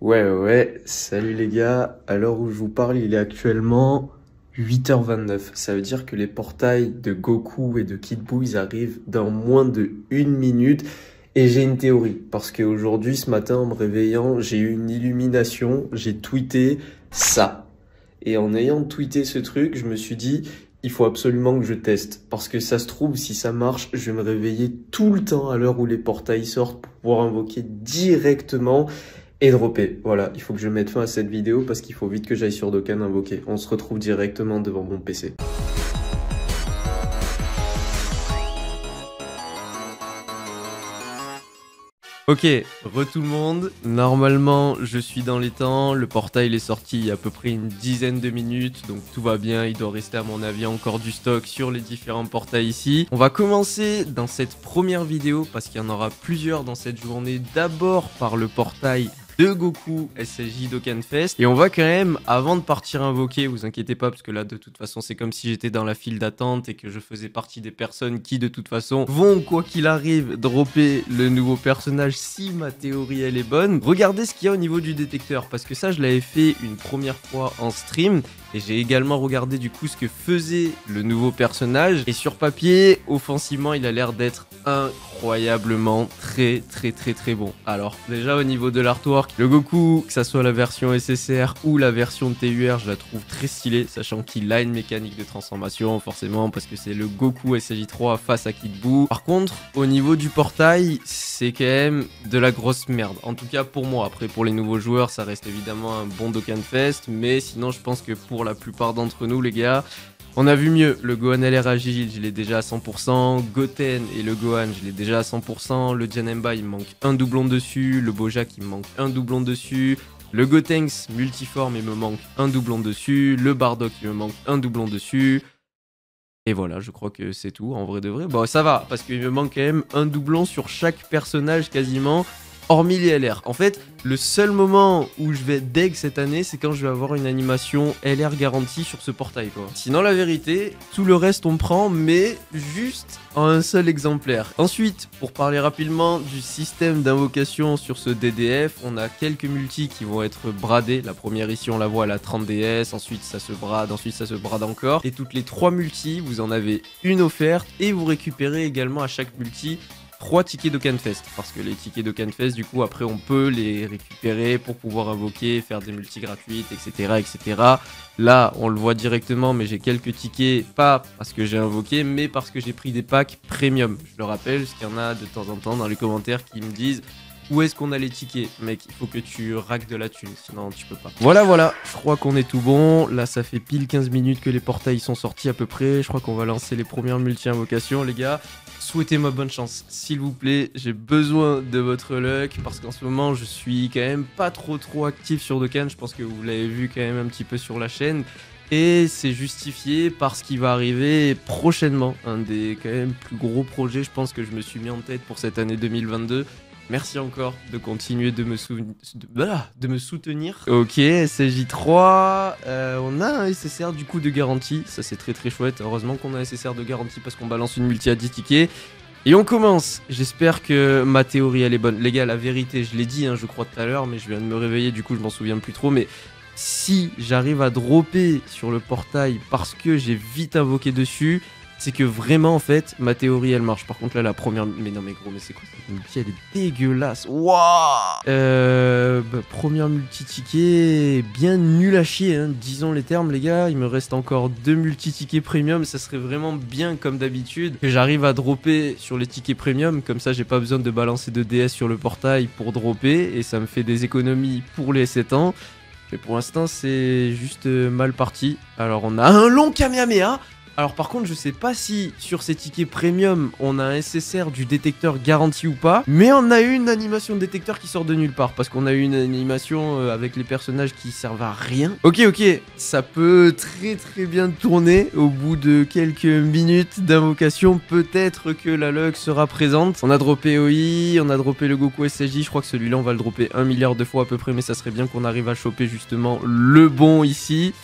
Ouais, ouais, salut les gars. À l'heure où je vous parle, il est actuellement 8h29. Ça veut dire que les portails de Goku et de Kid Buu, ils arrivent dans moins de une minute. Et j'ai une théorie, parce qu'aujourd'hui, ce matin, en me réveillant, j'ai eu une illumination, j'ai tweeté ça. Et en ayant tweeté ce truc, je me suis dit, il faut absolument que je teste. Parce que ça se trouve, si ça marche, je vais me réveiller tout le temps à l'heure où les portails sortent pour pouvoir invoquer directement et dropper. Voilà, il faut que je mette fin à cette vidéo parce qu'il faut vite que j'aille sur Dokkan invoquer. On se retrouve directement devant mon PC. Ok, re tout le monde. Normalement, je suis dans les temps. Le portail est sorti il y a à peu près une dizaine de minutes, donc tout va bien. Il doit rester à mon avis encore du stock sur les différents portails ici. On va commencer dans cette première vidéo parce qu'il y en aura plusieurs dans cette journée. D'abord par le portail de Goku SSJ Fest. Et on va quand même, avant de partir invoquer, vous inquiétez pas, parce que là, de toute façon, c'est comme si j'étais dans la file d'attente et que je faisais partie des personnes qui, de toute façon, vont, quoi qu'il arrive, dropper le nouveau personnage si ma théorie, elle est bonne. Regardez ce qu'il y a au niveau du détecteur, parce que ça, je l'avais fait une première fois en stream. Et j'ai également regardé du coup ce que faisait le nouveau personnage. Et sur papier, offensivement, il a l'air d'être incroyablement très très très très bon. Alors déjà au niveau de l'artwork, le Goku, que ça soit la version SSR ou la version TUR, je la trouve très stylée, sachant qu'il a une mécanique de transformation forcément parce que c'est le Goku SSJ3 face à Kid Buu. Par contre, au niveau du portail, c'est quand même de la grosse merde. En tout cas pour moi. Après pour les nouveaux joueurs, ça reste évidemment un bon Dokkan Fest, mais sinon je pense que pour la plupart d'entre nous les gars, on a vu mieux, le Gohan LR Agile, je l'ai déjà à 100%, Goten et le Gohan, je l'ai déjà à 100%, le Janemba, il me manque un doublon dessus, le Bojack, il me manque un doublon dessus, le Gotenks multiforme, il me manque un doublon dessus, le Bardock, il me manque un doublon dessus. Et voilà, je crois que c'est tout, en vrai de vrai. Bon, ça va, parce qu'il me manque quand même un doublon sur chaque personnage quasiment hormis les LR. En fait, le seul moment où je vais deg cette année, c'est quand je vais avoir une animation LR garantie sur ce portail. Sinon, la vérité, tout le reste on prend, mais juste en un seul exemplaire. Ensuite, pour parler rapidement du système d'invocation sur ce DDF, on a quelques multis qui vont être bradés. La première ici, on la voit à la 30 DS, ensuite ça se brade, ensuite ça se brade encore. Et toutes les trois multis, vous en avez une offerte et vous récupérez également à chaque multi 3 tickets de Fest. Parce que les tickets de Fest, du coup, après, on peut les récupérer pour pouvoir invoquer, faire des multis gratuites, etc., etc. Là, on le voit directement, mais j'ai quelques tickets, pas parce que j'ai invoqué, mais parce que j'ai pris des packs premium. Je le rappelle, parce qu'il y en a de temps en temps dans les commentaires qui me disent où est-ce qu'on a les tickets Mec, il faut que tu raques de la thune, sinon tu peux pas. Voilà, voilà, je crois qu'on est tout bon. Là, ça fait pile 15 minutes que les portails sont sortis à peu près. Je crois qu'on va lancer les premières multi-invocations, les gars souhaitez-moi bonne chance, s'il vous plaît. J'ai besoin de votre luck parce qu'en ce moment, je suis quand même pas trop trop actif sur Dokkan. Je pense que vous l'avez vu quand même un petit peu sur la chaîne. Et c'est justifié par ce qui va arriver prochainement. Un des quand même plus gros projets, je pense que je me suis mis en tête pour cette année 2022. Merci encore de continuer de me, soutenir. Ok, SJ3. Euh, on a un SSR du coup de garantie. Ça, c'est très très chouette. Heureusement qu'on a un SSR de garantie parce qu'on balance une multi à 10 tickets. Et on commence. J'espère que ma théorie elle est bonne. Les gars, la vérité, je l'ai dit, hein, je crois tout à l'heure, mais je viens de me réveiller, du coup, je m'en souviens plus trop. Mais si j'arrive à dropper sur le portail parce que j'ai vite invoqué dessus, c'est que vraiment en fait ma théorie elle marche. Par contre là la première mais non mais gros mais c'est quoi cette multi? Elle est dégueulasse. Waouh euh, bah, première multi ticket bien nul à chier hein. disons les termes les gars. Il me reste encore deux multi tickets premium. Ça serait vraiment bien comme d'habitude que j'arrive à dropper sur les tickets premium. Comme ça j'ai pas besoin de balancer de DS sur le portail pour dropper et ça me fait des économies pour les 7 ans. Mais pour l'instant c'est juste mal parti. Alors on a un long Kamehameha alors par contre, je sais pas si sur ces tickets premium, on a un SSR du détecteur garanti ou pas, mais on a eu une animation de détecteur qui sort de nulle part, parce qu'on a eu une animation euh, avec les personnages qui servent à rien. Ok, ok, ça peut très très bien tourner au bout de quelques minutes d'invocation. Peut-être que la luck sera présente. On a droppé OI, on a droppé le Goku SSJ, je crois que celui-là on va le dropper un milliard de fois à peu près, mais ça serait bien qu'on arrive à choper justement le bon ici.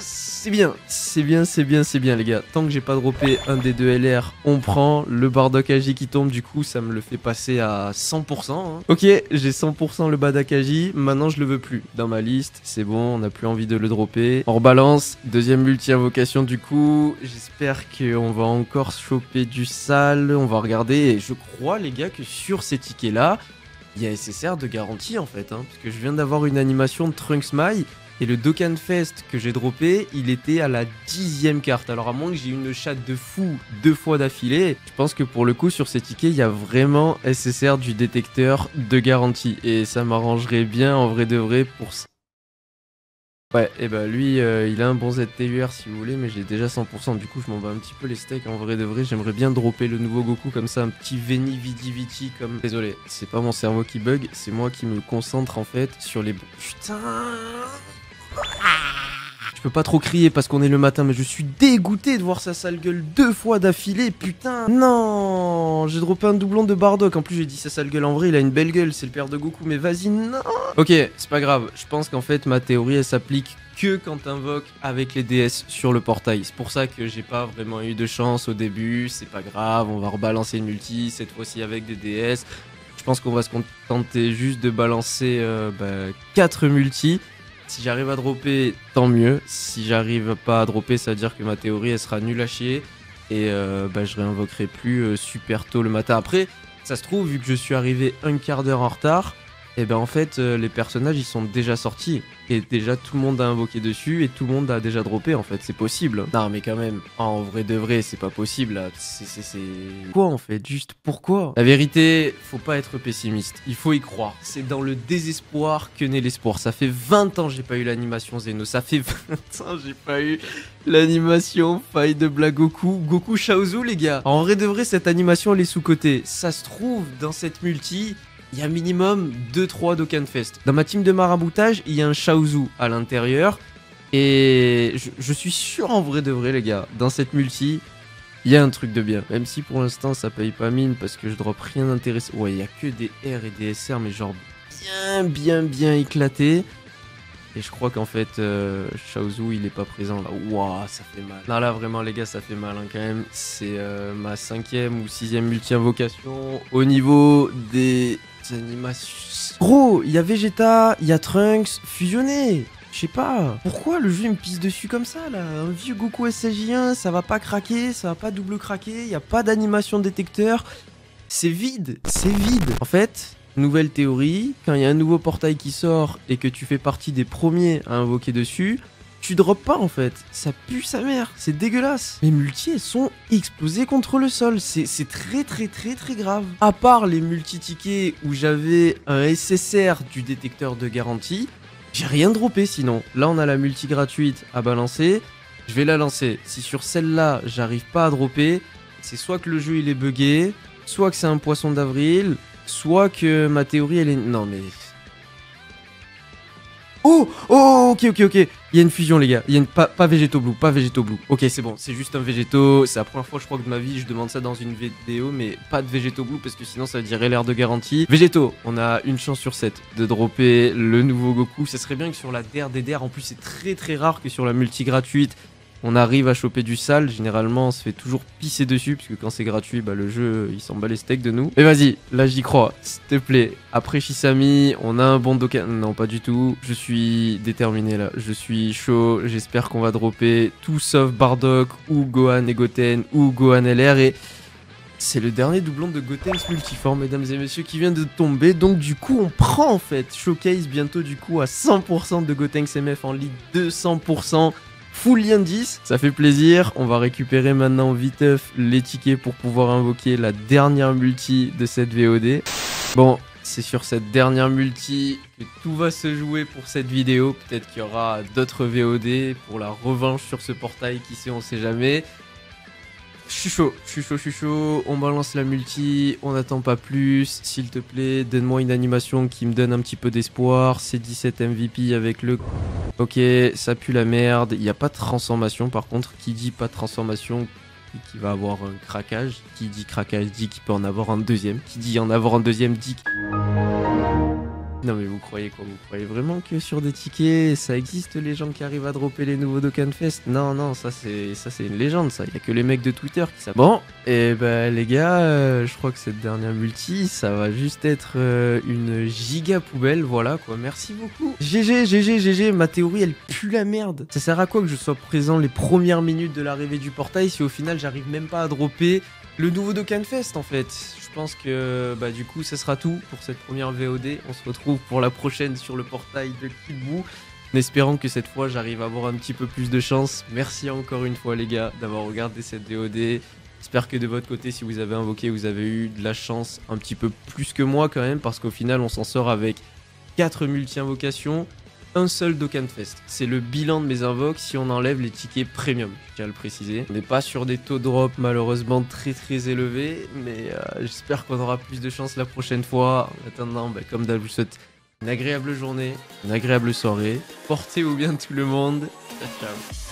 C'est bien, c'est bien, c'est bien, c'est bien les gars. Tant que j'ai pas droppé un des deux LR, on prend. Le Bardock AJ qui tombe, du coup, ça me le fait passer à 100%. Hein. Ok, j'ai 100% le Bardock AJ. Maintenant, je le veux plus dans ma liste. C'est bon, on n'a plus envie de le dropper. On rebalance. Deuxième multi-invocation du coup. J'espère qu'on va encore choper du sale. On va regarder. Et je crois, les gars, que sur ces tickets-là, il y a SSR de garantie en fait. Hein, parce que je viens d'avoir une animation de Trunks Mai et le Dokkan Fest que j'ai droppé, il était à la dixième carte. Alors à moins que j'ai une chatte de fou deux fois d'affilée, je pense que pour le coup sur ces tickets, il y a vraiment SSR du détecteur de garantie. Et ça m'arrangerait bien en vrai de vrai pour ça. Ouais, et bah lui, euh, il a un bon ZTUR si vous voulez, mais j'ai déjà 100%. Du coup, je m'en bats un petit peu les steaks. En vrai de vrai, j'aimerais bien dropper le nouveau Goku comme ça, un petit Veni Vidi comme. Désolé, c'est pas mon cerveau qui bug, c'est moi qui me concentre en fait sur les. Putain je peux pas trop crier parce qu'on est le matin, mais je suis dégoûté de voir sa sale gueule deux fois d'affilée, putain. Non J'ai droppé un doublon de Bardock, en plus j'ai dit sa sale gueule, en vrai il a une belle gueule, c'est le père de Goku, mais vas-y, non. Ok, c'est pas grave, je pense qu'en fait ma théorie elle s'applique que quand t'invoques avec les DS sur le portail. C'est pour ça que j'ai pas vraiment eu de chance au début, c'est pas grave, on va rebalancer une multi, cette fois-ci avec des DS. Je pense qu'on va se contenter juste de balancer 4 euh, bah, multis si j'arrive à dropper, tant mieux. Si j'arrive pas à dropper, ça veut dire que ma théorie elle sera nulle à chier. Et euh, bah, je réinvoquerai plus euh, super tôt le matin. Après, ça se trouve, vu que je suis arrivé un quart d'heure en retard, et ben en fait euh, les personnages ils sont déjà sortis. Et déjà tout le monde a invoqué dessus et tout le monde a déjà droppé en fait. C'est possible. Non mais quand même. En vrai de vrai c'est pas possible. C'est quoi en fait? Juste pourquoi? La vérité faut pas être pessimiste. Il faut y croire. C'est dans le désespoir que naît l'espoir. Ça fait 20 ans j'ai pas eu l'animation Zeno. Ça fait 20 ans j'ai pas eu l'animation faille de Black Goku. Goku Shaozu les gars. En vrai de vrai cette animation elle est sous côté ça se trouve dans cette multi il y a minimum 2-3 Dokkan Fest. Dans ma team de maraboutage, il y a un Shaozu à l'intérieur. Et je, suis sûr en vrai de vrai, les gars, dans cette multi, il y a un truc de bien. Même si pour l'instant ça paye pas mine parce que je drop rien d'intéressant. Ouais, il y a que des R et des SR, mais genre bien, bien, bien éclaté. Et je crois qu'en fait, euh, il est pas présent là. Waouh, ça fait mal. Non, là, vraiment, les gars, ça fait mal hein, quand même. C'est euh, ma cinquième ou sixième multi-invocation. Au niveau des animations. Gros, il y a Vegeta, il y a Trunks, fusionné. Je sais pas, pourquoi le jeu me pisse dessus comme ça là? Un vieux Goku SSJ1, ça va pas craquer, ça va pas double craquer, y a pas d'animation détecteur. C'est vide, c'est vide. En fait, nouvelle théorie, quand il y a un nouveau portail qui sort et que tu fais partie des premiers à invoquer dessus, tu drops pas en fait. Ça pue sa mère, c'est dégueulasse. Les multi elles sont explosées contre le sol, c'est très très très très grave. À part les multi-tickets où j'avais un SSR du détecteur de garantie, j'ai rien droppé sinon. Là on a la multi gratuite à balancer, je vais la lancer. Si sur celle-là j'arrive pas à dropper, c'est soit que le jeu il est buggé, soit que c'est un poisson d'avril, soit que ma théorie elle est... Non mais Oh Oh ok ok ok Il y a une fusion les gars. Il y a une pas, pas végéto blue, pas végéto blue. Ok c'est bon, c'est juste un végéto. C'est la première fois je crois que de ma vie je demande ça dans une vidéo, mais pas de végéto blue parce que sinon ça dirait l'air de garantie. Végéto, on a une chance sur 7 de dropper le nouveau Goku. Ça serait bien que sur la DR en plus c'est très très rare que sur la multi gratuite on arrive à choper du sale, généralement on se fait toujours pisser dessus, puisque quand c'est gratuit, bah, le jeu il s'en bat les steaks de nous. Mais vas-y, là j'y crois, s'il te plaît. Après Shisami, on a un bon Dokkan. Non, pas du tout. Je suis déterminé là, je suis chaud. J'espère qu'on va dropper tout sauf Bardock, ou Gohan et Goten, ou Gohan LR. Et c'est le dernier doublon de Gotenks multiforme, mesdames et messieurs, qui vient de tomber. Donc du coup, on prend en fait Showcase bientôt du coup à 100% de Gotenks MF en Ligue 200% full lien 10. Ça fait plaisir. On va récupérer maintenant viteuf les tickets pour pouvoir invoquer la dernière multi de cette VOD. Bon, c'est sur cette dernière multi que tout va se jouer pour cette vidéo. Peut-être qu'il y aura d'autres VOD pour la revanche sur ce portail, qui sait, on sait jamais. Je suis chaud. On balance la multi, on n'attend pas plus. S'il te plaît, donne-moi une animation qui me donne un petit peu d'espoir. C'est 17 MVP avec le... Ok, ça pue la merde. Il n'y a pas de transformation par contre. Qui dit pas de transformation qui va avoir un craquage. Qui dit craquage dit qu'il peut en avoir un deuxième. Qui dit en avoir un deuxième dit... Non mais vous croyez quoi? Vous croyez vraiment que sur des tickets, ça existe les gens qui arrivent à dropper les nouveaux Fest? Non, non, ça c'est une légende, ça. Il y a que les mecs de Twitter qui savent. Bon, et eh ben les gars, euh, je crois que cette dernière multi, ça va juste être euh, une giga poubelle, voilà quoi. Merci beaucoup. GG, GG, GG. Ma théorie, elle pue la merde. Ça sert à quoi que je sois présent les premières minutes de l'arrivée du portail si au final j'arrive même pas à dropper le nouveau Fest en fait je pense que bah, du coup, ce sera tout pour cette première VOD. On se retrouve pour la prochaine sur le portail de Kidbou. En espérant que cette fois, j'arrive à avoir un petit peu plus de chance. Merci encore une fois, les gars, d'avoir regardé cette VOD. J'espère que de votre côté, si vous avez invoqué, vous avez eu de la chance un petit peu plus que moi quand même, parce qu'au final, on s'en sort avec 4 multi-invocations un seul Fest. C'est le bilan de mes invoques si on enlève les tickets premium, je tiens à le préciser. On n'est pas sur des taux de drop malheureusement très très élevés, mais euh, j'espère qu'on aura plus de chance la prochaine fois. En attendant, bah, comme d'hab, je vous souhaite une agréable journée, une agréable soirée. Portez-vous bien tout le monde. Ciao ciao.